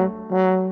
Mm-hmm.